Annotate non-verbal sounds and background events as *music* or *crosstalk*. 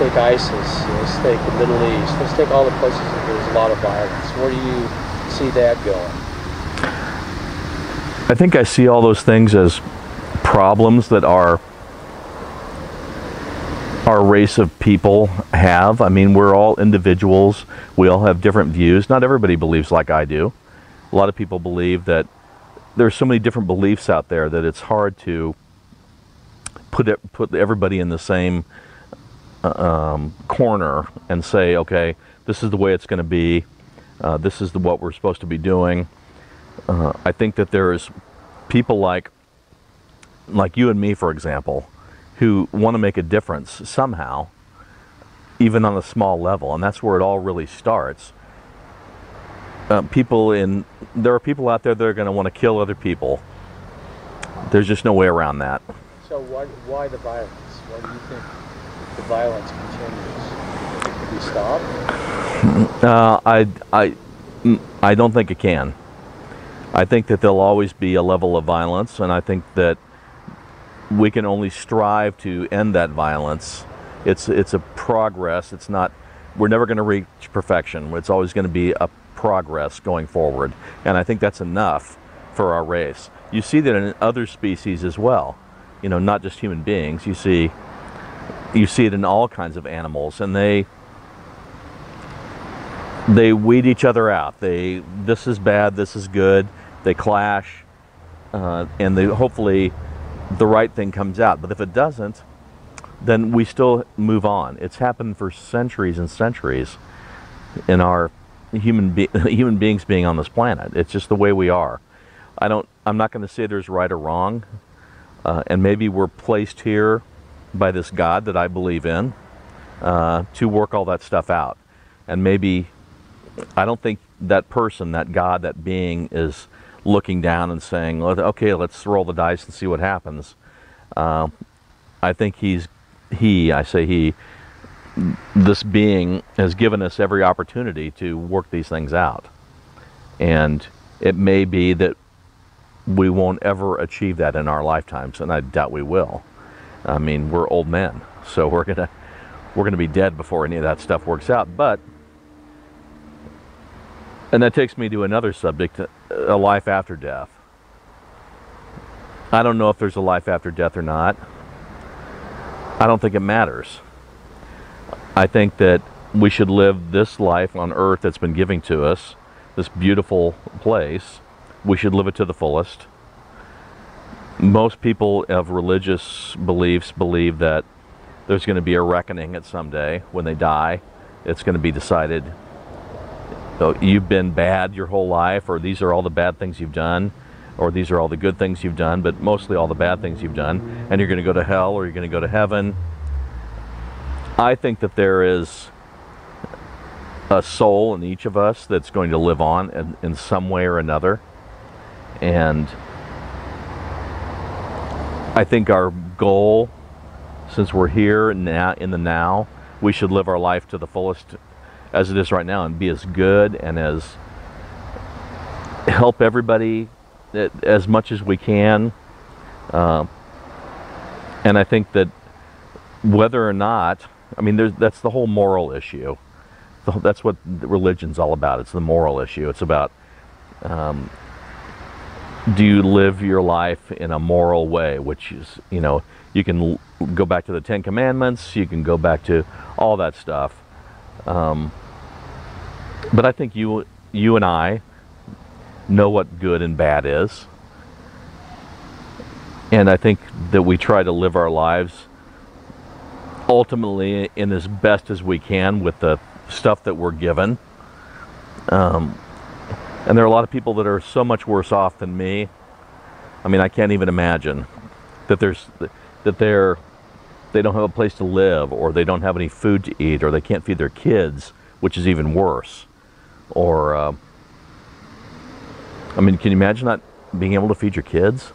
take ISIS, let's take the Middle East, let's take all the places where there's a lot of violence. Where do you see that going? I think I see all those things as problems that our our race of people have. I mean, we're all individuals. We all have different views. Not everybody believes like I do. A lot of people believe that there's so many different beliefs out there that it's hard to put it, put everybody in the same um, corner and say, okay, this is the way it's going to be. Uh, this is the, what we're supposed to be doing. Uh, I think that there's people like like you and me, for example, who want to make a difference somehow, even on a small level, and that's where it all really starts. Uh, people in there are people out there that are going to want to kill other people. There's just no way around that. So why, why the violence? Do you think the violence continues? Can we stop? Uh, I, I, I don't think it can. I think that there'll always be a level of violence, and I think that we can only strive to end that violence. It's it's a progress. It's not. We're never going to reach perfection. It's always going to be a progress going forward, and I think that's enough for our race. You see that in other species as well. You know, not just human beings. You see, you see it in all kinds of animals, and they they weed each other out. They this is bad, this is good. They clash, uh, and they hopefully the right thing comes out. But if it doesn't, then we still move on. It's happened for centuries and centuries in our human be- *laughs* human beings being on this planet. It's just the way we are. I don't. I'm not going to say there's right or wrong, uh, and maybe we're placed here by this God that I believe in uh, to work all that stuff out. And maybe I don't think that person, that God, that being is looking down and saying, "Okay, let's roll the dice and see what happens." Uh, I think he's he. I say he. This being has given us every opportunity to work these things out, and it may be that we won't ever achieve that in our lifetimes, and I doubt we will. I mean, we're old men, so we're gonna we're gonna be dead before any of that stuff works out. But and that takes me to another subject a life after death. I don't know if there's a life after death or not. I don't think it matters. I think that we should live this life on earth that's been given to us, this beautiful place. We should live it to the fullest. Most people of religious beliefs believe that there's going to be a reckoning at some day when they die. It's going to be decided so you've been bad your whole life, or these are all the bad things you've done, or these are all the good things you've done, but mostly all the bad things you've done, and you're going to go to hell or you're going to go to heaven. I think that there is a soul in each of us that's going to live on in, in some way or another. And I think our goal, since we're here now in the now, we should live our life to the fullest as it is right now and be as good and as help everybody as much as we can. Uh, and I think that whether or not, I mean, that's the whole moral issue. That's what religion's all about. It's the moral issue. It's about um, do you live your life in a moral way, which is, you know, you can go back to the Ten Commandments, you can go back to all that stuff. Um, but I think you, you and I know what good and bad is. And I think that we try to live our lives ultimately in as best as we can with the stuff that we're given. Um, and there are a lot of people that are so much worse off than me. I mean, I can't even imagine that there's that they're they don't have a place to live or they don't have any food to eat or they can't feed their kids, which is even worse or uh, I mean, can you imagine not being able to feed your kids?